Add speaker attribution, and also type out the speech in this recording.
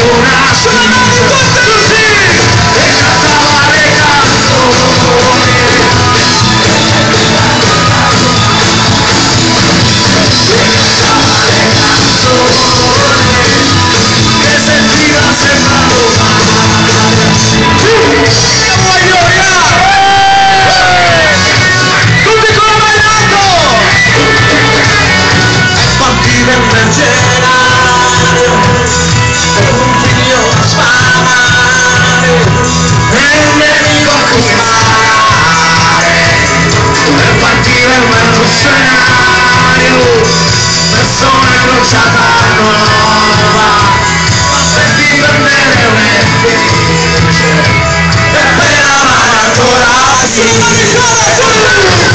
Speaker 1: una sola mercenario, persona crociata nuova, ma se ti prendere un efficace, e per la mano ancora si va di nuovo